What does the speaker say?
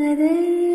காதல்